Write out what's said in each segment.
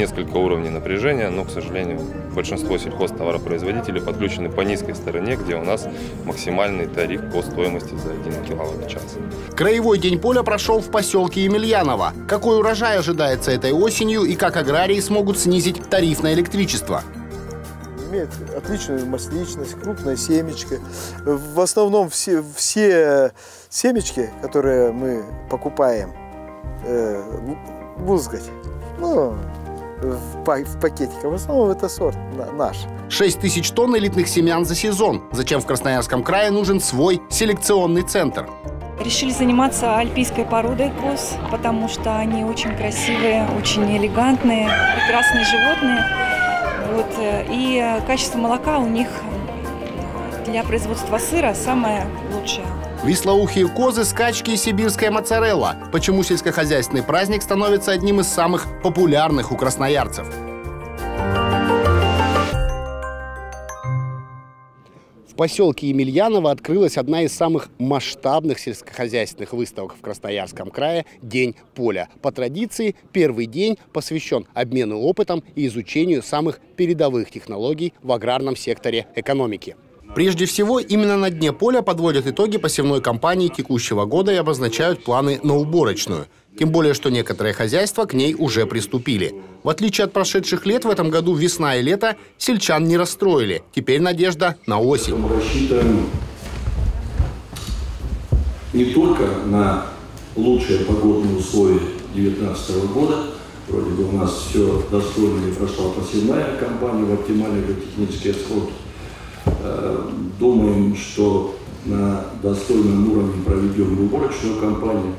несколько уровней напряжения, но, к сожалению, большинство сельхозтоваропроизводителей подключены по низкой стороне, где у нас максимальный тариф по стоимости за 1 киловатт-час. Краевой день поля прошел в поселке Емельяново. Какой урожай ожидается этой осенью и как аграрии смогут снизить тариф на электричество? имеет отличную масличность, крупная семечка. В основном все, все семечки, которые мы покупаем, э, вузгать, ну, в, в пакетиках, в основном это сорт наш. 6 тысяч тонн элитных семян за сезон. Зачем в Красноярском крае нужен свой селекционный центр? Решили заниматься альпийской породой коз, потому что они очень красивые, очень элегантные, прекрасные животные. Вот, э, и качество молока у них для производства сыра самое лучшее. Вислоухие козы, скачки и сибирская моцарелла. Почему сельскохозяйственный праздник становится одним из самых популярных у красноярцев? В поселке Емельяново открылась одна из самых масштабных сельскохозяйственных выставок в Красноярском крае – День поля. По традиции, первый день посвящен обмену опытом и изучению самых передовых технологий в аграрном секторе экономики. Прежде всего, именно на дне поля подводят итоги посевной кампании текущего года и обозначают планы на уборочную. Тем более, что некоторые хозяйства к ней уже приступили. В отличие от прошедших лет, в этом году весна и лето сельчан не расстроили. Теперь надежда на осень. Мы рассчитываем не только на лучшие погодные условия 2019 года, вроде бы у нас все достойно и прошла посевная кампания в оптимальные технические сроки, Э, думаем, что на достойном уровне проведем уборочную кампанию.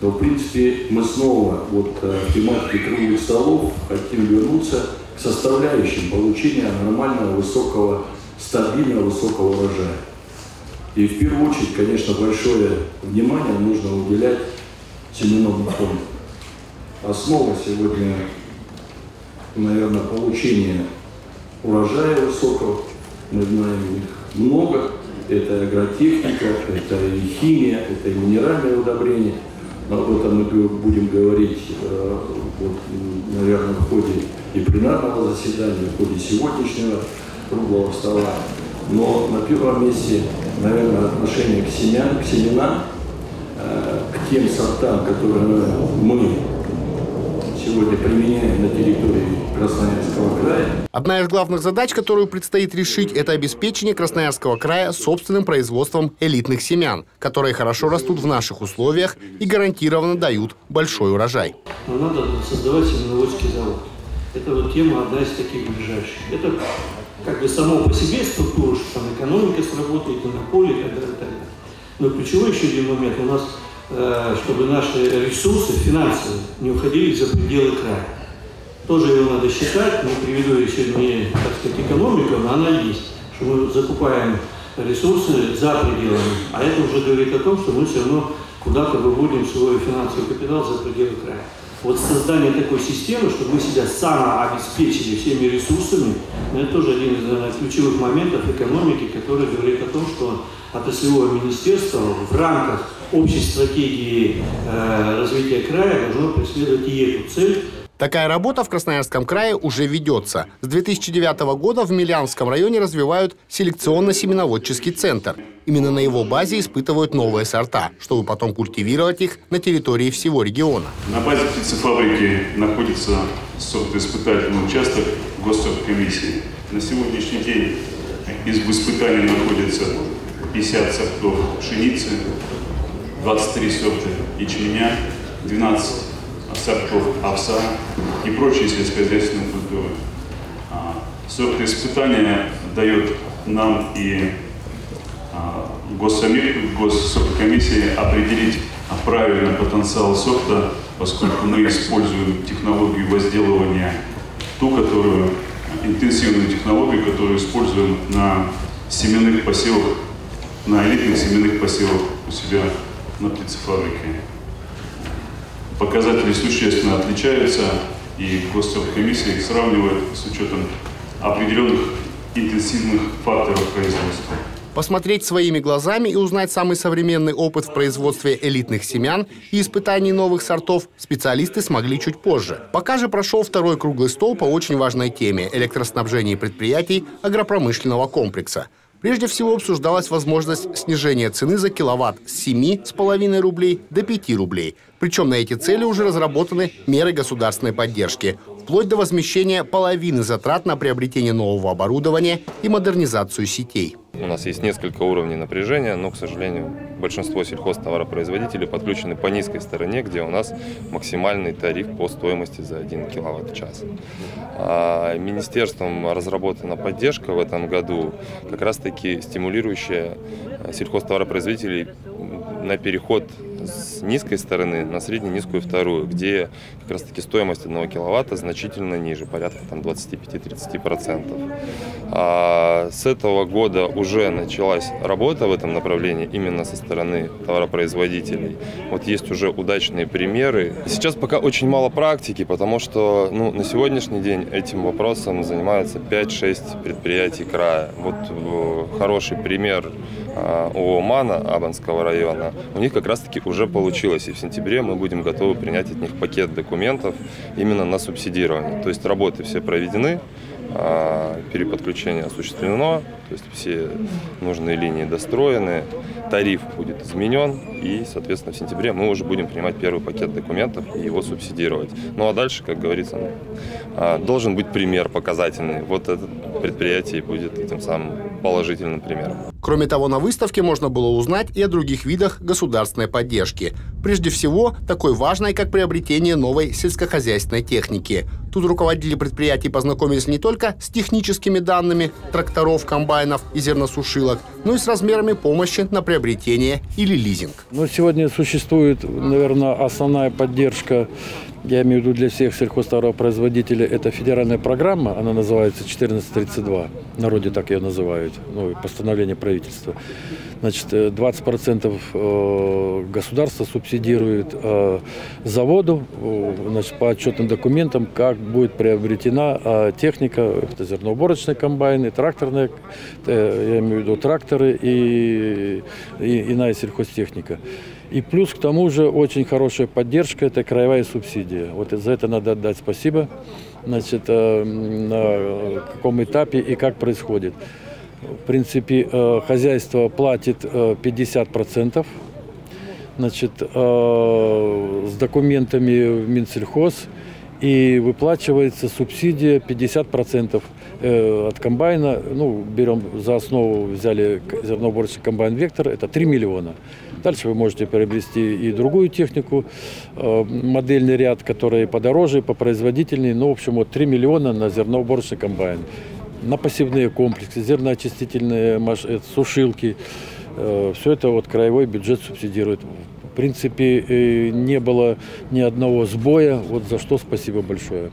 Но, в принципе, мы снова вот э, в тематике круглых столов хотим вернуться к составляющим получения нормального, высокого, стабильного, высокого урожая. И в первую очередь, конечно, большое внимание нужно уделять семенному фонду. Основа сегодня, наверное, получения урожая высокого, мы знаем их много. Это агротехника, это и химия, это и минеральное удобрение. Об этом мы будем говорить, э, наверное, в ходе и пленарного заседания, в ходе сегодняшнего круглого стола. Но на первом месте, наверное, отношение к семян, к семенам, э, к тем сортам, которые мы сегодня применяем на территории Красноярского края. Одна из главных задач, которую предстоит решить, это обеспечение Красноярского края собственным производством элитных семян, которые хорошо растут в наших условиях и гарантированно дают большой урожай. Но надо создавать семеноводский завод. Это вот тема одна из таких ближайших. Это как бы само по себе структура, что там экономика сработает, и на поле и так далее. Но ключевой еще один момент. У нас чтобы наши ресурсы финансовые не уходили за пределы края. Тоже его надо считать, не приведу еще не, так сказать, экономику, но она есть. Что мы закупаем ресурсы за пределами. А это уже говорит о том, что мы все равно куда-то выводим свой финансовый капитал за пределы края. Вот создание такой системы, чтобы мы себя самообеспечили всеми ресурсами, это тоже один из наверное, ключевых моментов экономики, который говорит о том, что отраслевое министерство в рамках общей стратегии э, развития края должно преследовать и эту цель. Такая работа в Красноярском крае уже ведется. С 2009 года в Милянском районе развивают селекционно-семеноводческий центр. Именно на его базе испытывают новые сорта, чтобы потом культивировать их на территории всего региона. На базе птицефабрики находится сортоиспытательный участок госсорткомиссии. На сегодняшний день из испытаний находится 50 сортов пшеницы, 23 сорта ячменя, 12 сортов овса и прочие сельскохозяйственные культуры. А, сорты испытания дает нам и а, Госсовет, госсорткомиссии определить правильный потенциал сорта, поскольку мы используем технологию возделывания, ту, которую, интенсивную технологию, которую используем на семенных посевах, на элитных семенных посевах у себя на птицефабрике. Показатели существенно отличаются, и комиссия их сравнивает с учетом определенных интенсивных факторов производства. Посмотреть своими глазами и узнать самый современный опыт в производстве элитных семян и испытании новых сортов специалисты смогли чуть позже. Пока же прошел второй круглый стол по очень важной теме – электроснабжении предприятий агропромышленного комплекса – Прежде всего обсуждалась возможность снижения цены за киловатт с 7,5 рублей до 5 рублей. Причем на эти цели уже разработаны меры государственной поддержки, вплоть до возмещения половины затрат на приобретение нового оборудования и модернизацию сетей. У нас есть несколько уровней напряжения, но, к сожалению, большинство сельхозтоваропроизводителей подключены по низкой стороне, где у нас максимальный тариф по стоимости за 1 киловатт-час. А министерством разработана поддержка в этом году, как раз-таки стимулирующая сельхозтоваропроизводителей на переход с низкой стороны на средне-низкую вторую, где как раз таки стоимость одного киловатта значительно ниже, порядка там 25-30%. А с этого года уже началась работа в этом направлении именно со стороны товаропроизводителей. Вот есть уже удачные примеры. Сейчас пока очень мало практики, потому что ну, на сегодняшний день этим вопросом занимаются 5-6 предприятий края. Вот э, хороший пример а, ООО «Мана» Абанского района. У них как раз-таки уже получилось. И в сентябре мы будем готовы принять от них пакет документов именно на субсидирование. То есть работы все проведены, переподключение осуществлено, то есть все нужные линии достроены, тариф будет изменен, и, соответственно, в сентябре мы уже будем принимать первый пакет документов и его субсидировать. Ну а дальше, как говорится, а, должен быть пример показательный. Вот это предприятие будет этим самым положительным примером. Кроме того, на выставке можно было узнать и о других видах государственной поддержки. Прежде всего, такой важной, как приобретение новой сельскохозяйственной техники. Тут руководители предприятий познакомились не только с техническими данными тракторов, комбайнов и зерносушилок, но и с размерами помощи на приобретение или лизинг. Но сегодня существует, наверное, основная поддержка я имею в виду для всех сельхозтоваропроизводителей, это федеральная программа, она называется 1432, в народе так ее называют, ну, постановление правительства. Значит, 20% э, э, государство субсидирует э, заводу значит, по отчетным документам, как будет приобретена техника, это зерноуборочные комбайны, тракторные, я имею в виду тракторы и, и иная сельхозтехника. И плюс к тому же очень хорошая поддержка – это краевая субсидия. Вот за это надо отдать спасибо. Значит, на каком этапе и как происходит. В принципе, э, хозяйство платит 50%. Э, значит, с документами в Минсельхоз и выплачивается субсидия 50% от комбайна. Ну, берем за основу, взяли зерноуборочный комбайн «Вектор», это 3 миллиона. Дальше вы можете приобрести и другую технику, э, модельный ряд, который подороже, попроизводительнее. Ну, в общем, вот 3 миллиона на зерноуборочный комбайн. На пассивные комплексы, зерноочистительные э, сушилки. Э, Все это вот краевой бюджет субсидирует. В принципе, не было ни одного сбоя, вот за что спасибо большое.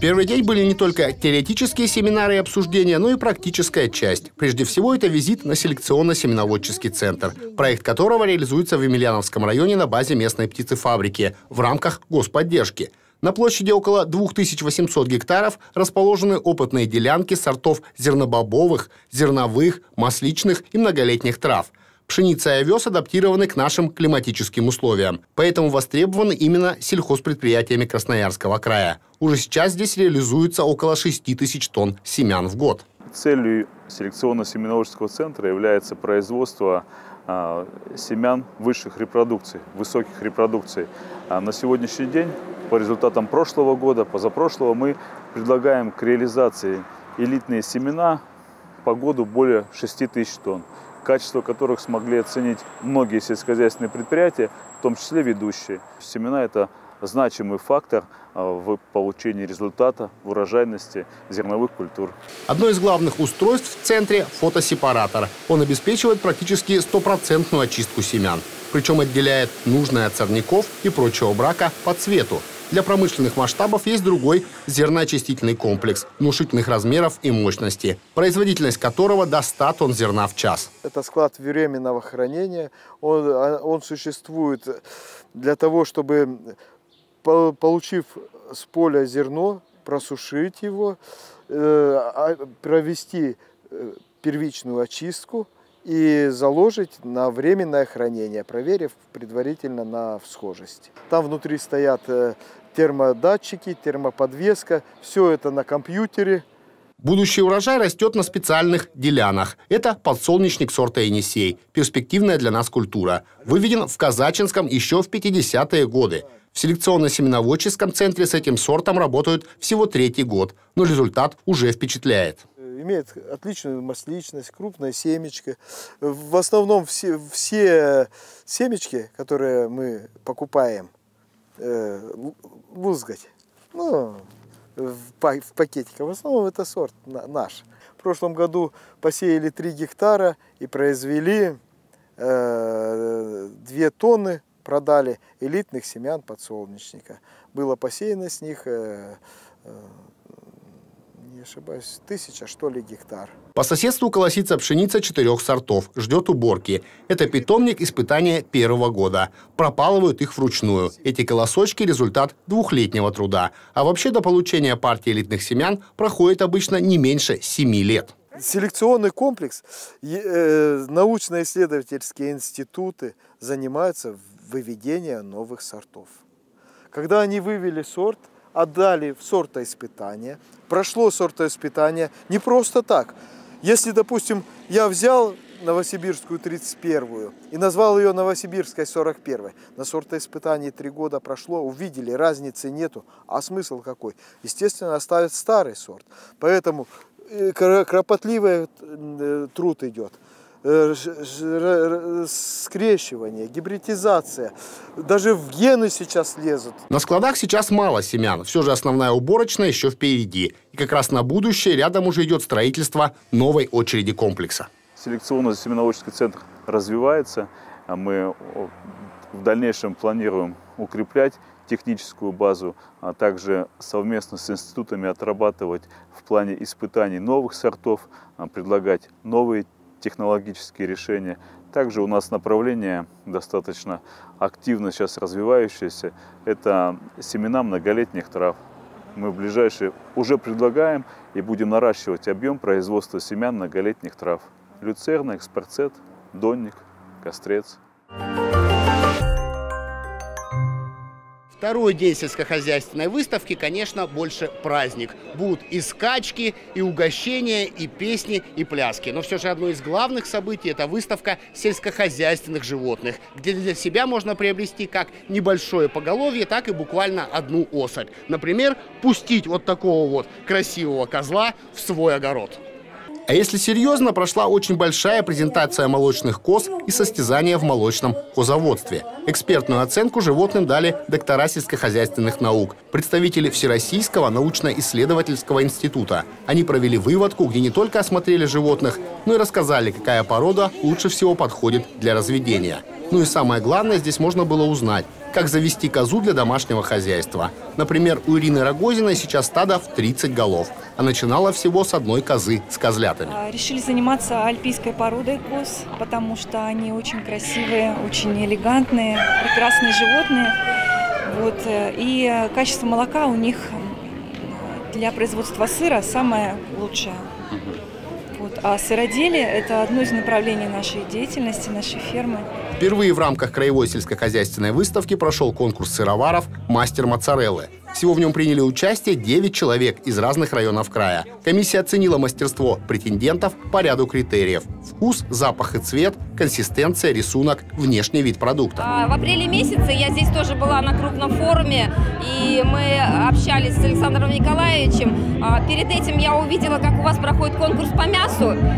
Первый день были не только теоретические семинары и обсуждения, но и практическая часть. Прежде всего, это визит на селекционно-семеноводческий центр, проект которого реализуется в Емельяновском районе на базе местной птицефабрики в рамках господдержки. На площади около 2800 гектаров расположены опытные делянки сортов зернобобовых, зерновых, масличных и многолетних трав – Пшеница и овес адаптированы к нашим климатическим условиям, поэтому востребованы именно сельхозпредприятиями Красноярского края. Уже сейчас здесь реализуется около 6 тысяч тонн семян в год. Целью селекционно-семеноводческого центра является производство семян высших репродукций, высоких репродукций. А на сегодняшний день, по результатам прошлого года, позапрошлого, мы предлагаем к реализации элитные семена по году более 6 тысяч тонн качество которых смогли оценить многие сельскохозяйственные предприятия, в том числе ведущие. Семена – это значимый фактор а, в получении результата в урожайности зерновых культур. Одно из главных устройств в центре – фотосепаратор. Он обеспечивает практически стопроцентную очистку семян. Причем отделяет нужное от сорняков и прочего брака по цвету. Для промышленных масштабов есть другой зерноочистительный комплекс внушительных размеров и мощности, производительность которого до 100 тонн зерна в час. Это склад временного хранения. Он, а, он существует для того, чтобы, получив с поля зерно, просушить его, а, провести первичную очистку и заложить на временное хранение, проверив предварительно на всхожесть. Там внутри стоят термодатчики, термоподвеска, все это на компьютере. Будущий урожай растет на специальных делянах. Это подсолнечник сорта Енисей, перспективная для нас культура. Выведен в Казачинском еще в 50-е годы. В селекционно-семеноводческом центре с этим сортом работают всего третий год, но результат уже впечатляет. Имеет отличную масличность, крупная семечка. В основном все, все семечки, которые мы покупаем, э, лузгать. Ну, в пакетиках. В основном это сорт наш. В прошлом году посеяли 3 гектара и произвели э, 2 тонны, продали элитных семян подсолнечника. Было посеяно с них э, э, не ошибаюсь, тысяча, что ли, гектар. По соседству колосится пшеница четырех сортов, ждет уборки. Это питомник испытания первого года. Пропалывают их вручную. Эти колосочки – результат двухлетнего труда. А вообще до получения партии элитных семян проходит обычно не меньше семи лет. Селекционный комплекс, э, научно-исследовательские институты занимаются выведением новых сортов. Когда они вывели сорт – отдали в сортоиспытание, прошло сортоиспытание не просто так. Если, допустим, я взял Новосибирскую 31 и назвал ее Новосибирской 41 на сортоиспытании три года прошло, увидели, разницы нету, а смысл какой? Естественно, оставят старый сорт. Поэтому э, кропотливый э, труд идет. Э, скрещивание, гибридизация. Даже в гены сейчас лезут. На складах сейчас мало семян. Все же основная уборочная еще впереди. И как раз на будущее рядом уже идет строительство новой очереди комплекса. Селекционно-семеноводческий центр развивается. А мы в дальнейшем планируем укреплять техническую базу, а также совместно с институтами отрабатывать в плане испытаний новых сортов, а предлагать новые технологические решения. Также у нас направление достаточно активно сейчас развивающееся. Это семена многолетних трав. Мы в ближайшие уже предлагаем и будем наращивать объем производства семян многолетних трав. Люцерна, экспорцет, донник, кострец. Второй день сельскохозяйственной выставки, конечно, больше праздник. Будут и скачки, и угощения, и песни, и пляски. Но все же одно из главных событий – это выставка сельскохозяйственных животных, где для себя можно приобрести как небольшое поголовье, так и буквально одну особь. Например, пустить вот такого вот красивого козла в свой огород. А если серьезно, прошла очень большая презентация молочных коз и состязания в молочном козоводстве. Экспертную оценку животным дали доктора сельскохозяйственных наук, представители Всероссийского научно-исследовательского института. Они провели выводку, где не только осмотрели животных, но и рассказали, какая порода лучше всего подходит для разведения. Ну и самое главное, здесь можно было узнать, как завести козу для домашнего хозяйства. Например, у Ирины Рогозиной сейчас стадо в 30 голов, а начинала всего с одной козы с козлятами. А, решили заниматься альпийской породой коз, потому что они очень красивые, очень элегантные, прекрасные животные. Вот, э, и качество молока у них для производства сыра самое лучшее. Вот. А сыроделие – это одно из направлений нашей деятельности, нашей фермы. Впервые в рамках краевой сельскохозяйственной выставки прошел конкурс сыроваров «Мастер моцареллы». Всего в нем приняли участие 9 человек из разных районов края. Комиссия оценила мастерство претендентов по ряду критериев. Вкус, запах и цвет, консистенция, рисунок, внешний вид продукта. А, в апреле месяце я здесь тоже была на крупном форуме, и мы общались с Александром Николаевичем. А, перед этим я увидела, как у вас проходит конкурс по мясу,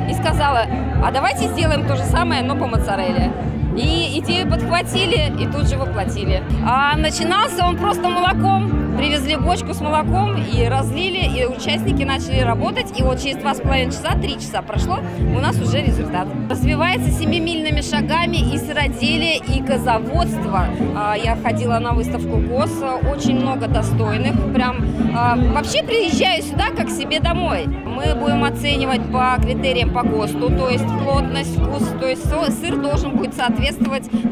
и сказала, а давайте сделаем то же самое, но по моцарелле. И идею подхватили и тут же воплотили. А начинался он просто молоком. Привезли бочку с молоком и разлили, и участники начали работать, и вот через два с половиной часа, три часа прошло, у нас уже результат. Развивается семимильными шагами и сыроделие, и козоводство. А, я ходила на выставку ГОС, очень много достойных, прям а, вообще приезжаю сюда как себе домой. Мы будем оценивать по критериям по ГОСТу, то есть плотность, вкус, то есть сыр должен будет соответствовать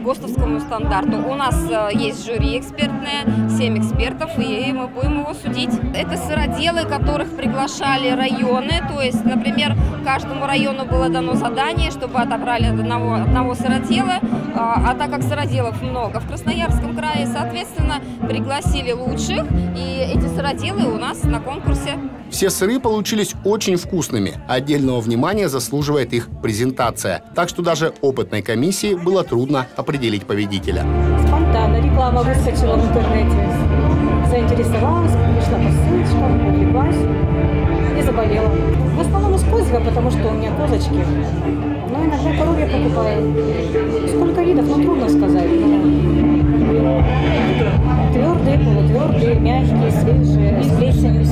ГОСТовскому стандарту. У нас э, есть жюри экспертное, 7 экспертов, и мы будем его судить. Это сыроделы, которых приглашали районы, то есть, например, каждому району было дано задание, чтобы отобрали одного, одного сыродела, а, а так как сыроделов много в Красноярском крае, соответственно, пригласили лучших, и эти сыроделы у нас на конкурсе. Все сыры получились очень вкусными. Отдельного внимания заслуживает их презентация. Так что даже опытной комиссии было трудно определить победителя. Спонтанно реклама выскочила в интернете. Заинтересовалась, пришла по ссылочкам, увлеклась и заболела. В основном из козьего, потому что у меня козочки. Но иногда коровья покупаю. Сколько видов, ну трудно сказать. Но... Твердые, полутвердые, мягкие, свежие, с плесенью.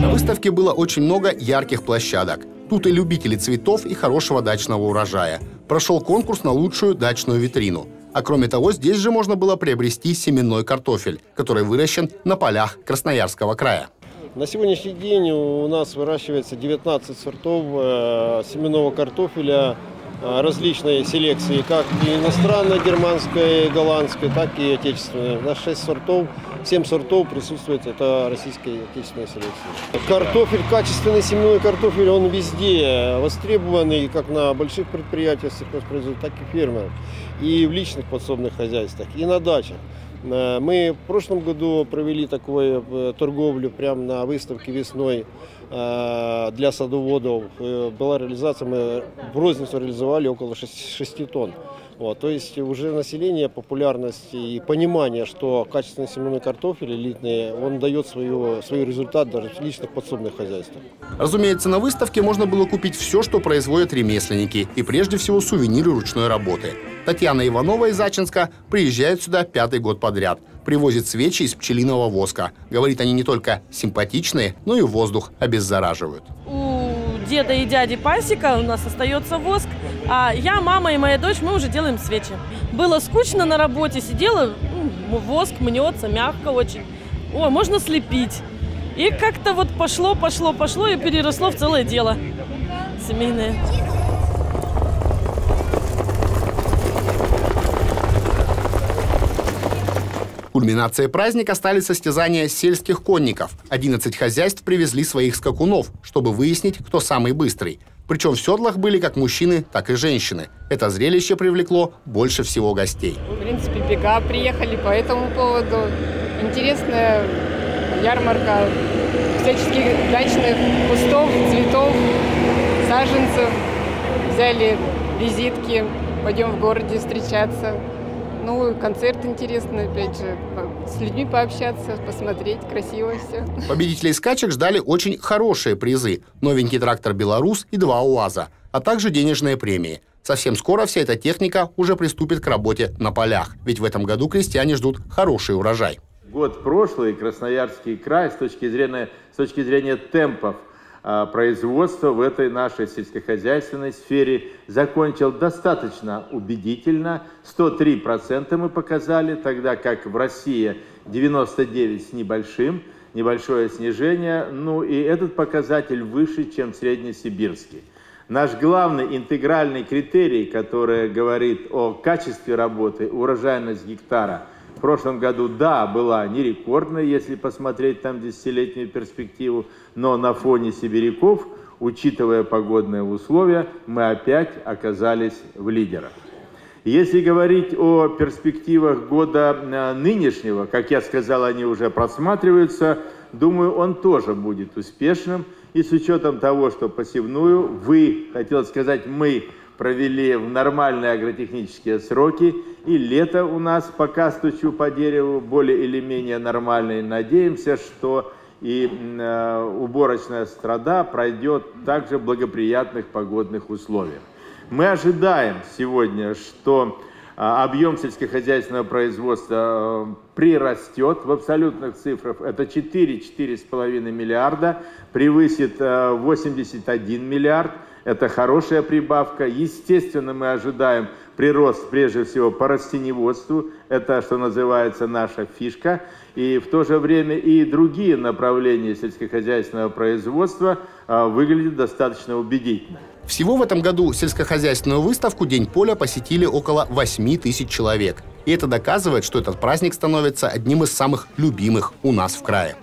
На выставке было очень много ярких площадок. Тут и любители цветов, и хорошего дачного урожая. Прошел конкурс на лучшую дачную витрину. А кроме того, здесь же можно было приобрести семенной картофель, который выращен на полях Красноярского края. На сегодняшний день у нас выращивается 19 сортов э, семенного картофеля различной селекции, как и иностранной, германской, голландской, так и отечественной. На 6 сортов, 7 сортов присутствует, это российская отечественная селекция. Картофель, качественный семенной картофель, он везде востребованный, как на больших предприятиях сельхозпроизводства, так и фермеров, и в личных подсобных хозяйствах, и на дачах. Э, мы в прошлом году провели такую э, торговлю прямо на выставке весной э, для садоводов. Была реализация, мы в розницу реализовали около 6, 6 тонн. Вот, то есть уже население, популярность и понимание, что качественный семенной картофель элитный, он дает свою, свой результат даже в личных подсобных хозяйствах. Разумеется, на выставке можно было купить все, что производят ремесленники, и прежде всего сувениры ручной работы. Татьяна Иванова из Ачинска приезжает сюда пятый год подряд. Привозит свечи из пчелиного воска. Говорит, они не только симпатичные, но и воздух обеззараживают. У деда и дяди пасека у нас остается воск, а я, мама и моя дочь, мы уже делаем свечи. Было скучно на работе, сидела, ну, воск мнется, мягко очень. О, можно слепить. И как-то вот пошло, пошло, пошло и переросло в целое дело семейное. Кульминацией праздника стали состязания сельских конников. 11 хозяйств привезли своих скакунов, чтобы выяснить, кто самый быстрый. Причем в седлах были как мужчины, так и женщины. Это зрелище привлекло больше всего гостей. В принципе, бега приехали по этому поводу. Интересная ярмарка всяческих дачных кустов, цветов, саженцев. Взяли визитки, пойдем в городе встречаться. Ну, концерт интересный, опять же, с людьми пообщаться, посмотреть, красиво все. Победителей скачек ждали очень хорошие призы. Новенький трактор «Беларус» и два УАЗа, а также денежные премии. Совсем скоро вся эта техника уже приступит к работе на полях, ведь в этом году крестьяне ждут хороший урожай. Год прошлый Красноярский край с точки зрения, с точки зрения темпов производства в этой нашей сельскохозяйственной сфере закончил достаточно убедительно. 103% мы показали, тогда как в России 99 с небольшим, небольшое снижение. Ну и этот показатель выше, чем среднесибирский. Наш главный интегральный критерий, который говорит о качестве работы, урожайность гектара – в прошлом году, да, была не рекордная, если посмотреть там десятилетнюю перспективу, но на фоне сибиряков, учитывая погодные условия, мы опять оказались в лидерах. Если говорить о перспективах года э, нынешнего, как я сказал, они уже просматриваются, думаю, он тоже будет успешным. И с учетом того, что посевную вы, хотел сказать, мы провели в нормальные агротехнические сроки, и лето у нас, пока стучу по дереву, более или менее нормальное. Надеемся, что и э, уборочная страда пройдет также в благоприятных погодных условиях. Мы ожидаем сегодня, что объем сельскохозяйственного производства э, прирастет в абсолютных цифрах. Это 4-4,5 миллиарда, превысит 81 миллиард. Это хорошая прибавка. Естественно, мы ожидаем прирост прежде всего по растеневодству. Это, что называется, наша фишка. И в то же время и другие направления сельскохозяйственного производства а, выглядят достаточно убедительно. Всего в этом году сельскохозяйственную выставку «День поля» посетили около 8 тысяч человек. И это доказывает, что этот праздник становится одним из самых любимых у нас в крае.